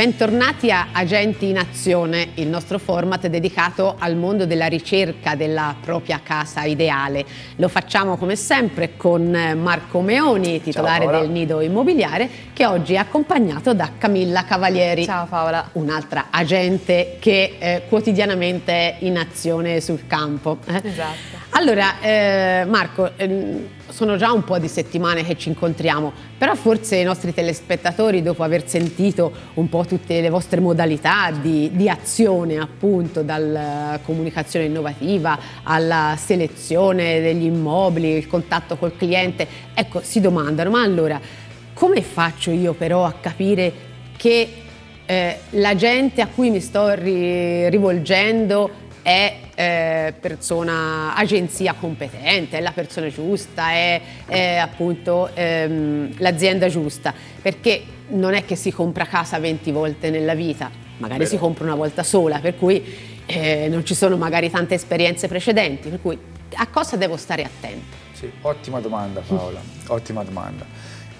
Bentornati a Agenti in Azione, il nostro format dedicato al mondo della ricerca della propria casa ideale. Lo facciamo come sempre con Marco Meoni, titolare Ciao, del Nido Immobiliare, che oggi è accompagnato da Camilla Cavalieri. Ciao Paola. Un'altra agente che eh, quotidianamente è in azione sul campo. eh. Esatto. Allora, eh, Marco, ehm, sono già un po' di settimane che ci incontriamo, però forse i nostri telespettatori, dopo aver sentito un po' tutte le vostre modalità di, di azione, appunto, dalla comunicazione innovativa alla selezione degli immobili, il contatto col cliente, ecco, si domandano, ma allora, come faccio io però a capire che eh, la gente a cui mi sto ri- rivolgendo è eh, persona, agenzia competente, è la persona giusta, è, è appunto ehm, l'azienda giusta, perché non è che si compra casa 20 volte nella vita, magari Vero. si compra una volta sola, per cui eh, non ci sono magari tante esperienze precedenti, per cui a cosa devo stare attento? Sì, ottima domanda Paola, ottima domanda.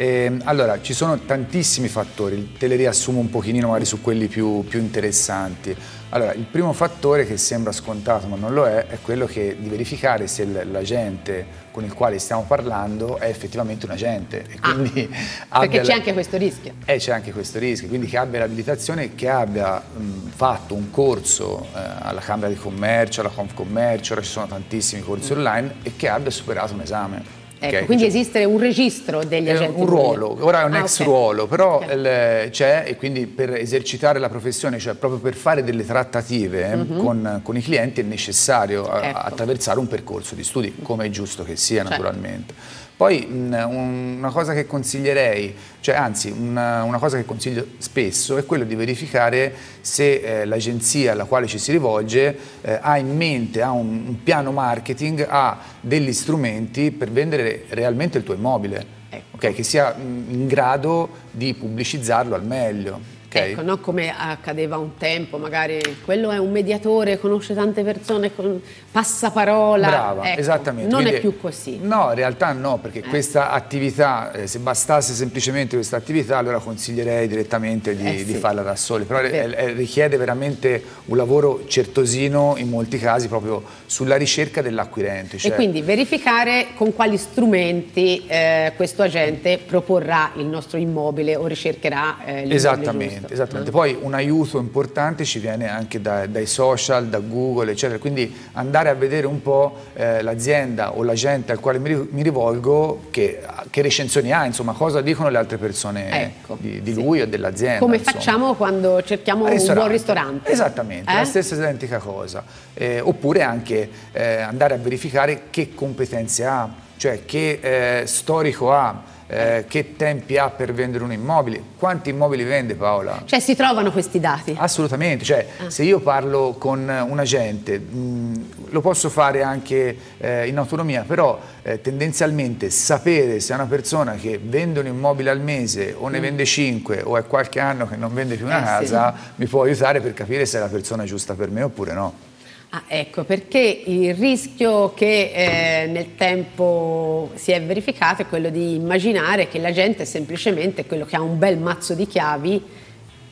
Ehm, allora, ci sono tantissimi fattori, te li riassumo un pochino magari su quelli più, più interessanti. Allora, il primo fattore che sembra scontato ma non lo è, è quello che, di verificare se l'agente con il quale stiamo parlando è effettivamente un agente. Ah, Perché abbia c'è anche questo rischio. E c'è anche questo rischio, quindi che abbia l'abilitazione, che abbia mh, fatto un corso eh, alla Camera di Commercio, alla Confcommercio, ora ci sono tantissimi corsi online e che abbia superato un esame. Ecco, quindi Cioè, esiste un registro degli agenti un ruolo, ora è un Ah, ex ok. ruolo, però Ok. il- c'è e quindi per esercitare la professione, cioè proprio per fare delle trattative eh, con, con i clienti è necessario Mhm. Ecco. attraversare un percorso di studi, come è giusto che sia Certo. naturalmente. Poi mh, un- una cosa che consiglierei, cioè anzi una, una cosa che consiglio spesso è quello di verificare se eh, l'agenzia alla quale ci si rivolge eh, ha in mente, ha un, un piano marketing, ha degli strumenti per vendere realmente il tuo immobile, Ecco. ok? che sia in grado di pubblicizzarlo al meglio. Ok? Ecco, non come accadeva un tempo, magari quello è un mediatore, conosce tante persone, con- passaparola. Brava, Ecco, esattamente. Non è Quindi- più così. No, in realtà no, perché questa attività, eh, se bastasse semplicemente questa attività, allora consiglierei direttamente di, Eh sì. di farla da soli. Però eh, eh, richiede veramente un lavoro certosino in molti casi proprio sulla ricerca dell'acquirente. E cioè- quindi verificare con quali strumenti eh, questo agente proporrà il nostro immobile o ricercherà eh, l'immobile Esattamente, esattamente. Eh? Poi un aiuto importante ci viene anche da- dai social, da Google, eccetera. Quindi andare a vedere un po' eh, l'azienda o l'agente al quale mi, mi rivolgo, che, che recensioni ha, insomma, cosa dicono le altre persone Ecco, di, di sì. lui o dell'azienda. Come insomma. facciamo quando cerchiamo un buon ristorante? Esattamente, Eh? la stessa identica cosa. Eh, oppure anche eh, andare a verificare che competenze ha, cioè che eh, storico ha, eh, che tempi ha per vendere un immobile, quanti immobili vende Paola? Cioè si trovano questi dati? Assolutamente, cioè Ah. se io parlo con un agente, mh, lo posso fare anche eh, in autonomia, però eh, tendenzialmente sapere se è una persona che vende un immobile al mese o ne vende 5 o è qualche anno che non vende più una Mm. Eh, sì. casa, mi può aiutare per capire se è la persona giusta per me oppure no. Ah, ecco, perché il rischio che eh, nel tempo si è verificato è quello di immaginare che la gente è semplicemente quello che ha un bel mazzo di chiavi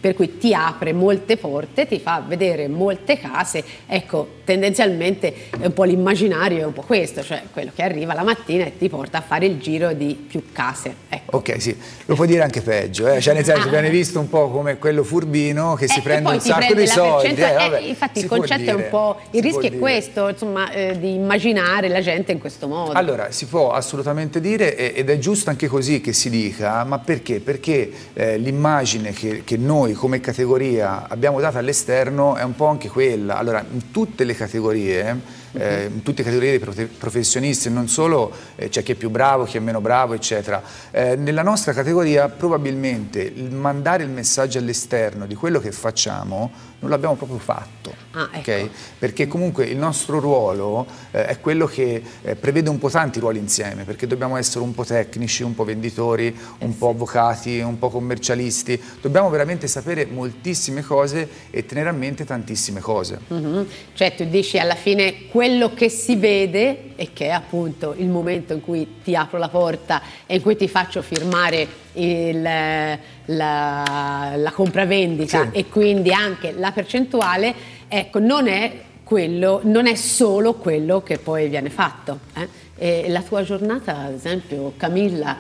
per cui ti apre molte porte, ti fa vedere molte case, ecco, tendenzialmente è un po' l'immaginario, è un po' questo, cioè quello che arriva la mattina e ti porta a fare il giro di più case. Ecco. Ok, sì, lo puoi dire anche peggio, eh? cioè nel senso Ah. viene visto un po' come quello furbino che si Eh, e prende un sacco prende di soldi. eh, Eh, vabbè, infatti si il concetto è un po', il si rischio è questo, insomma, eh, di immaginare la gente in questo modo. Allora, si può assolutamente dire ed è giusto anche così che si dica, ma perché? Perché eh, l'immagine che, che noi come categoria abbiamo dato all'esterno è un po' anche quella. Allora, in tutte le categorie, eh, in tutte le categorie dei professionisti, non solo eh, c'è chi è più bravo, chi è meno bravo, eccetera, eh, nella nostra categoria probabilmente il mandare il messaggio all'esterno di quello che facciamo non l'abbiamo proprio fatto. Ah, ecco. okay? Perché comunque il nostro ruolo eh, è quello che eh, prevede un po' tanti ruoli insieme, perché dobbiamo essere un po' tecnici, un po' venditori, un po' avvocati, un po' commercialisti, dobbiamo veramente sapere moltissime cose e tenere a mente tantissime cose. Mm-hmm. Cioè tu dici alla fine quello che si vede e che è appunto il momento in cui ti apro la porta e in cui ti faccio firmare il, la, la compravendita sì. e quindi anche la percentuale, ecco, non è quello, non è solo quello che poi viene fatto. Eh? la tua giornata, ad esempio, Camilla,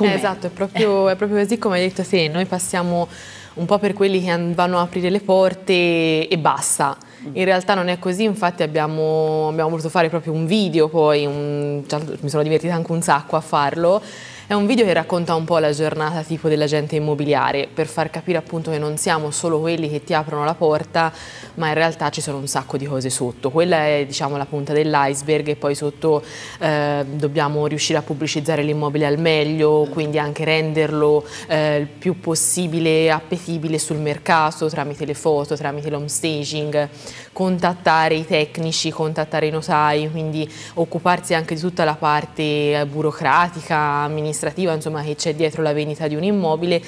eh, esatto, è proprio, è proprio così come hai detto te, noi passiamo un po' per quelli che vanno a aprire le porte e basta. In realtà non è così, infatti abbiamo, abbiamo voluto fare proprio un video poi, un, mi sono divertita anche un sacco a farlo, è un video che racconta un po' la giornata tipo dell'agente immobiliare per far capire appunto che non siamo solo quelli che ti aprono la porta, ma in realtà ci sono un sacco di cose sotto. Quella è diciamo la punta dell'iceberg e poi sotto eh, dobbiamo riuscire a pubblicizzare l'immobile al meglio, quindi anche renderlo eh, il più possibile appetibile sul mercato tramite le foto, tramite l'home staging, contattare i tecnici, contattare i notai, quindi occuparsi anche di tutta la parte eh, burocratica, amministrativa amministrativa insomma, che c'è dietro la vendita di un immobile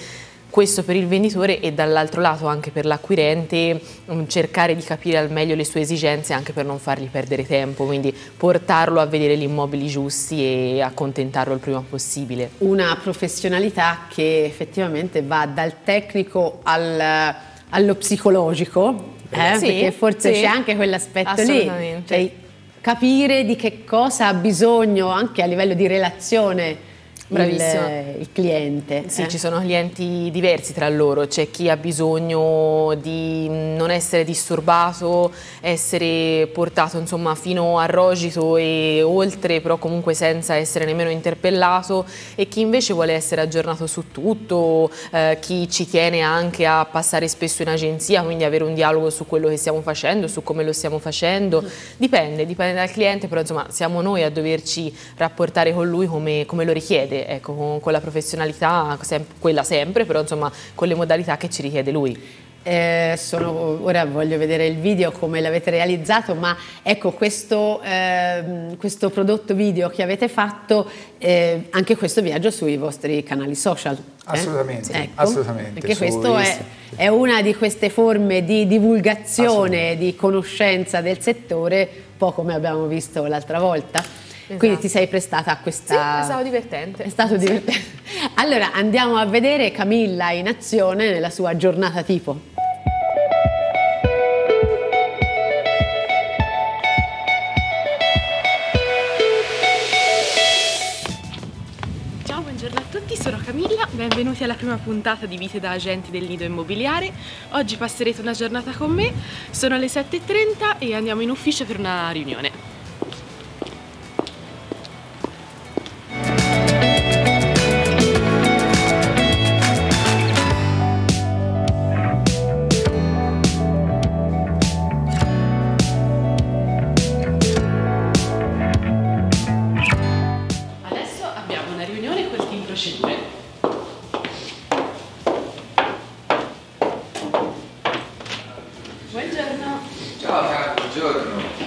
questo per il venditore e dall'altro lato anche per l'acquirente mm, cercare di capire al meglio le sue esigenze anche per non fargli perdere tempo, quindi portarlo a vedere gli immobili giusti e accontentarlo il prima possibile. Una professionalità che effettivamente va dal tecnico al, allo psicologico, eh? sì, perché forse sì, c'è anche quell'aspetto lì, cioè capire di che cosa ha bisogno anche a livello di relazione il, il, cliente. Sì, eh? ci sono clienti diversi tra loro, c'è chi ha bisogno di non essere disturbato, essere portato insomma fino a rogito e oltre, però comunque senza essere nemmeno interpellato. E chi invece vuole essere aggiornato su tutto, eh, chi ci tiene anche a passare spesso in agenzia, quindi avere un dialogo su quello che stiamo facendo, su come lo stiamo facendo, dipende, dipende dal cliente, però insomma siamo noi a doverci rapportare con lui come, come lo richiede ecco, con, con, la professionalità, sem quella sempre, però insomma con le modalità che ci richiede lui. Eh, sono, ora voglio vedere il video come l'avete realizzato, ma ecco questo, eh, questo, prodotto video che avete fatto, eh, anche questo viaggio sui vostri canali social. Eh? Assolutamente, ecco, assolutamente. Perché questo è, è, una di queste forme di divulgazione, di conoscenza del settore, un po' come abbiamo visto l'altra volta. Esatto. Quindi ti sei prestata a questa... Sì, è stato divertente. È stato divertente. Sì. Allora andiamo a vedere Camilla in azione nella sua giornata tipo. Ciao, buongiorno a tutti, sono Camilla, benvenuti alla prima puntata di Vite da Agenti del Nido Immobiliare. Oggi passerete una giornata con me, sono le 7.30 e andiamo in ufficio per una riunione.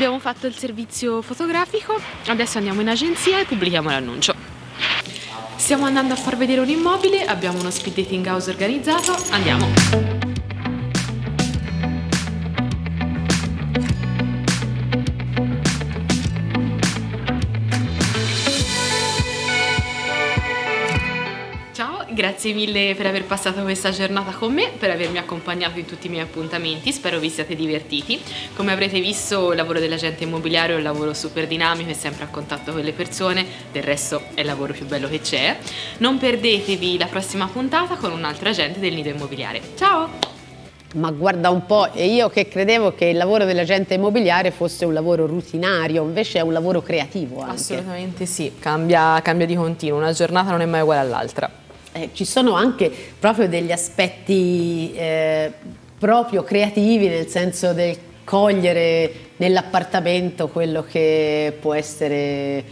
Abbiamo fatto il servizio fotografico, adesso andiamo in agenzia e pubblichiamo l'annuncio. Stiamo andando a far vedere un immobile, abbiamo uno speed dating house organizzato, andiamo! Grazie mille per aver passato questa giornata con me, per avermi accompagnato in tutti i miei appuntamenti, spero vi siate divertiti. Come avrete visto il lavoro dell'agente immobiliare è un lavoro super dinamico e sempre a contatto con le persone, del resto è il lavoro più bello che c'è. Non perdetevi la prossima puntata con un altro agente del nido immobiliare. Ciao! Ma guarda un po', e io che credevo che il lavoro dell'agente immobiliare fosse un lavoro rutinario, invece è un lavoro creativo anche. Assolutamente sì, cambia, cambia di continuo, una giornata non è mai uguale all'altra. Eh, ci sono anche proprio degli aspetti eh, proprio creativi, nel senso del cogliere nell'appartamento quello che può essere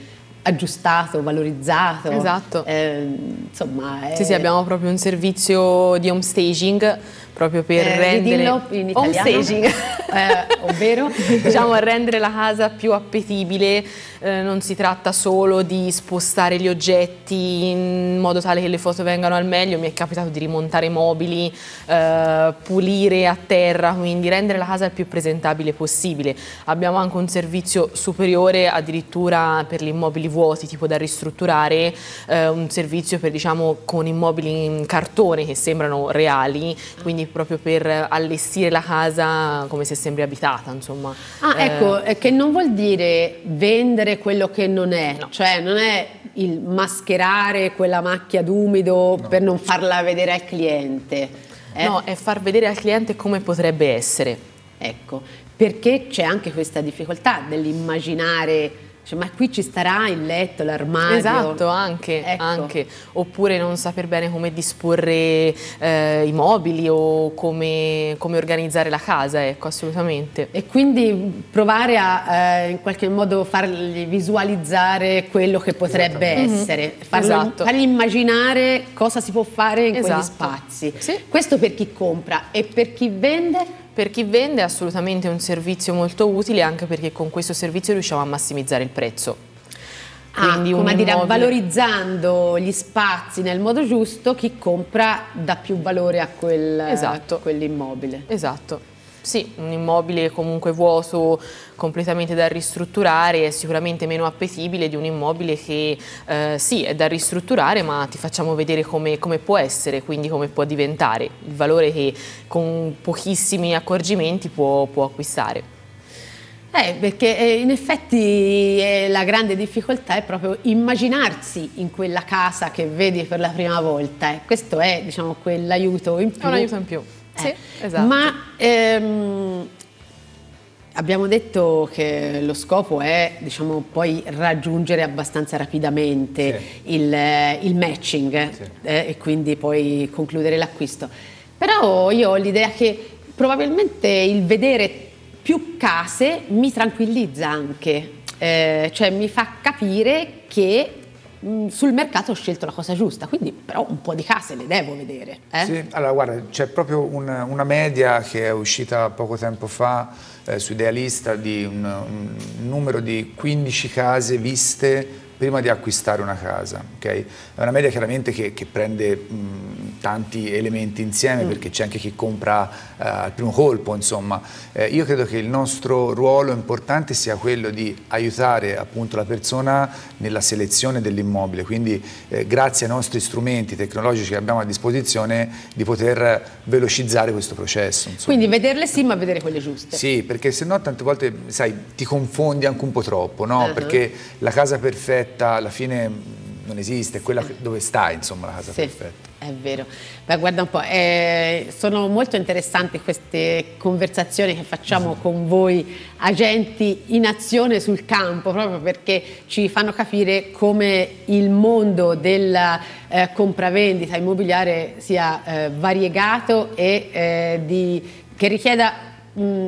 aggiustato, valorizzato. Esatto. Eh, insomma, è... Sì, sì, abbiamo proprio un servizio di home staging proprio per eh, rendere in home staging, eh, ovvero diciamo rendere la casa più appetibile, eh, non si tratta solo di spostare gli oggetti in modo tale che le foto vengano al meglio, mi è capitato di rimontare mobili, eh, pulire a terra, quindi rendere la casa il più presentabile possibile. Abbiamo anche un servizio superiore addirittura per gli immobili vuoti, tipo da ristrutturare, eh, un servizio per diciamo con immobili in cartone che sembrano reali, quindi proprio per allestire la casa come se sembri abitata, insomma. Ah, eh, ecco, che non vuol dire vendere quello che non è, no. cioè non è il mascherare quella macchia d'umido no. per non farla vedere al cliente. Eh? No, è far vedere al cliente come potrebbe essere. Ecco, perché c'è anche questa difficoltà dell'immaginare cioè, ma qui ci starà il letto, l'armadio. Esatto, anche, ecco. anche, Oppure non saper bene come disporre eh, i mobili o come, come, organizzare la casa, ecco, assolutamente. E quindi provare a eh, in qualche modo fargli visualizzare quello che potrebbe essere, mm-hmm. fargli, esatto. fargli, immaginare cosa si può fare in esatto. quegli spazi. Sì. Questo per chi compra e per chi vende per chi vende è assolutamente un servizio molto utile anche perché con questo servizio riusciamo a massimizzare il prezzo. Ah, come dire, valorizzando gli spazi nel modo giusto, chi compra dà più valore a, quel, esatto. a quell'immobile. Esatto. Sì, un immobile comunque vuoto, completamente da ristrutturare, è sicuramente meno appetibile di un immobile che eh, sì, è da ristrutturare, ma ti facciamo vedere come, come, può essere, quindi come può diventare, il valore che con pochissimi accorgimenti può, può acquistare. Eh, perché eh, in effetti eh, la grande difficoltà è proprio immaginarsi in quella casa che vedi per la prima volta. Eh. Questo è diciamo, quell'aiuto in più. È un aiuto in più. Sì, eh, esatto. Ma ehm, abbiamo detto che lo scopo è diciamo, poi raggiungere abbastanza rapidamente sì. il, il, matching sì. eh, e quindi poi concludere l'acquisto. Però io ho l'idea che probabilmente il vedere più case mi tranquillizza anche, eh, cioè mi fa capire che sul mercato ho scelto la cosa giusta, quindi però un po' di case le devo vedere. Eh? Sì, allora guarda, c'è proprio una, una, media che è uscita poco tempo fa eh, su Idealista di un, un numero di 15 case viste prima di acquistare una casa. Okay? È una media chiaramente che, che prende mh, tanti elementi insieme mm. perché c'è anche chi compra uh, al primo colpo, insomma. Eh, io credo che il nostro ruolo importante sia quello di aiutare appunto la persona nella selezione dell'immobile, quindi eh, grazie ai nostri strumenti tecnologici che abbiamo a disposizione di poter velocizzare questo processo. Insomma. Quindi vederle sì ma vedere quelle giuste. Sì, perché se no tante volte sai, ti confondi anche un po' troppo, no? uh -huh. perché la casa perfetta perfetta alla fine non esiste, è quella dove stai, insomma, la casa sì, perfetta. È vero. Beh, guarda un po', eh, sono molto interessanti queste conversazioni che facciamo mm. con voi, agenti in azione sul campo, proprio perché ci fanno capire come il mondo della eh, compravendita immobiliare sia eh, variegato e eh, di, che richieda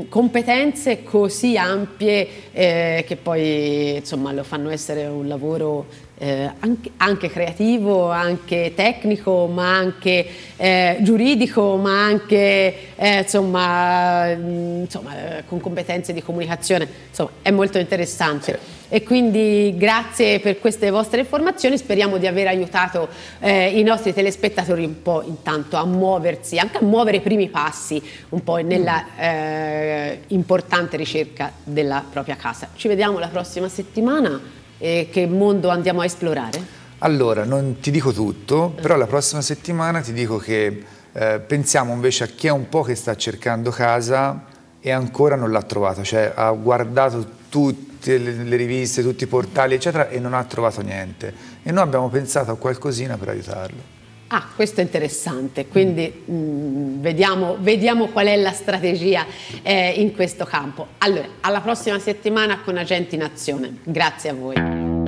competenze così ampie eh, che poi insomma lo fanno essere un lavoro eh, anche, anche, creativo, anche tecnico, ma anche eh, giuridico, ma anche eh, insomma, insomma, con competenze di comunicazione. Insomma, è molto interessante. Sì. E quindi grazie per queste vostre informazioni, speriamo di aver aiutato eh, i nostri telespettatori un po' intanto a muoversi, anche a muovere i primi passi un po' nella eh, importante ricerca della propria casa. Ci vediamo la prossima settimana e che mondo andiamo a esplorare? Allora, non ti dico tutto, però la prossima settimana ti dico che eh, pensiamo invece a chi è un po' che sta cercando casa e ancora non l'ha trovata, cioè ha guardato tutte le, riviste, tutti i portali, eccetera, e non ha trovato niente. E noi abbiamo pensato a qualcosina per aiutarlo. Ah, questo è interessante, quindi mh, mm, vediamo, vediamo, qual è la strategia eh, in questo campo. Allora, alla prossima settimana con Agenti in Azione. Grazie a voi.